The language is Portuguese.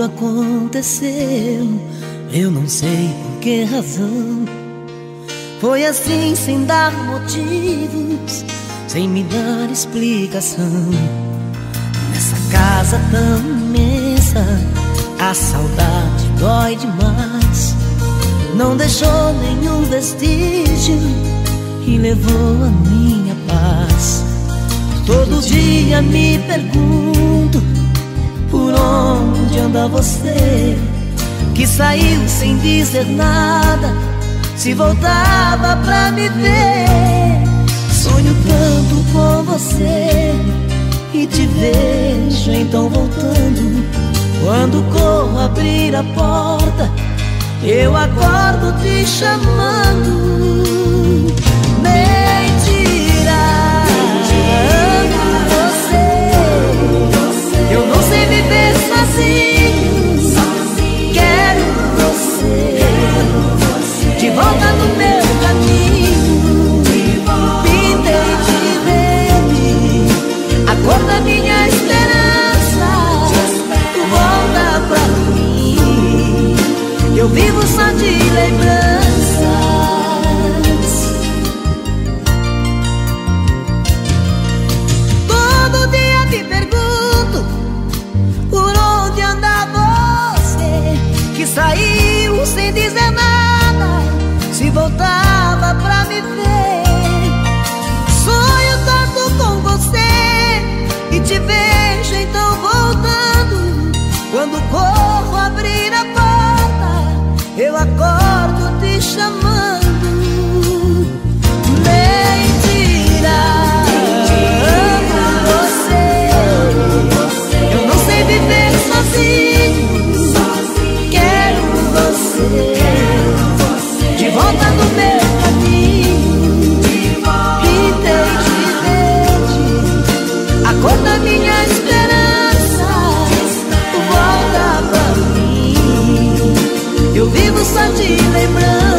tudo aconteceu. Eu não sei por que razão. Foi assim sem dar motivos, sem me dar explicação. Nessa casa tão imensa, a saudade dói demais. Não deixou nenhum vestígio e levou a minha paz. Todo dia me pergunto onde anda você Que saiu sem dizer nada Se voltava pra me ver. Sonho tanto com você E te vejo então voltando. Quando corro abrir a porta Eu acordo te chamando voltava pra me ver Sonho tanto com você E te vejo então voltando Quando corro abrir a porta eu acordo te chamando. de lembrança.